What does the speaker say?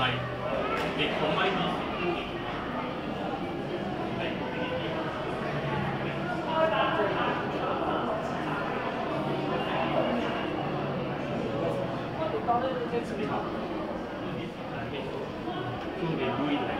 你可不可以？我得当着你再处理